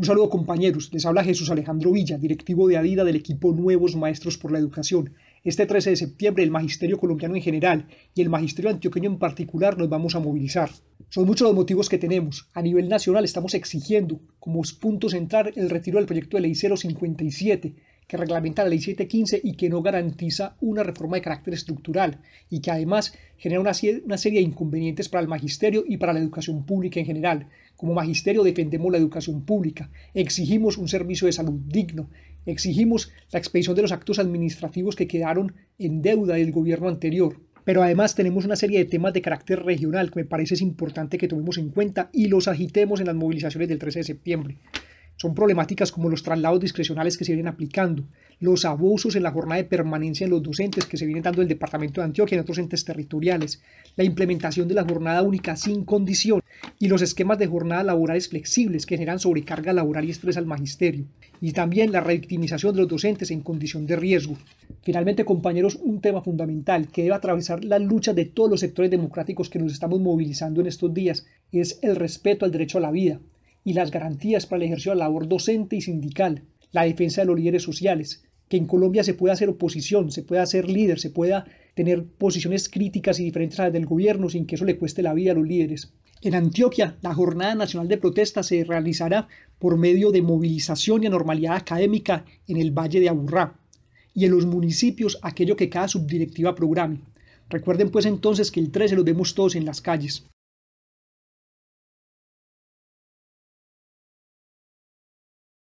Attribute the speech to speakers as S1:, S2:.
S1: Un saludo compañeros, les habla Jesús Alejandro Villa, directivo de ADIDA del equipo Nuevos Maestros por la Educación. Este 13 de septiembre el Magisterio colombiano en general y el Magisterio antioqueño en particular nos vamos a movilizar. Son muchos los motivos que tenemos. A nivel nacional estamos exigiendo como punto central el retiro del proyecto de ley 057 que reglamenta la ley 715 y que no garantiza una reforma de carácter estructural y que además genera una, serie de inconvenientes para el magisterio y para la educación pública en general. Como magisterio defendemos la educación pública, exigimos un servicio de salud digno, exigimos la expedición de los actos administrativos que quedaron en deuda del gobierno anterior, pero además tenemos una serie de temas de carácter regional que me parece es importante que tomemos en cuenta y los agitemos en las movilizaciones del 13 de septiembre. Son problemáticas como los traslados discrecionales que se vienen aplicando, los abusos en la jornada de permanencia en los docentes que se vienen dando el Departamento de Antioquia y en otros entes territoriales, la implementación de la jornada única sin condición y los esquemas de jornada laborales flexibles que generan sobrecarga laboral y estrés al magisterio, y también la revictimización de los docentes en condición de riesgo. Finalmente, compañeros, un tema fundamental que debe atravesar la lucha de todos los sectores democráticos que nos estamos movilizando en estos días es el respeto al derecho a la vida y las garantías para el ejercicio de la labor docente y sindical, la defensa de los líderes sociales, que en Colombia se pueda hacer oposición, se pueda ser líder, se pueda tener posiciones críticas y diferentes a las del gobierno sin que eso le cueste la vida a los líderes. En Antioquia, la Jornada Nacional de Protesta se realizará por medio de movilización y anormalidad académica en el Valle de Aburrá y en los municipios aquello que cada subdirectiva programe. Recuerden pues entonces que el 13 lo vemos todos en las calles.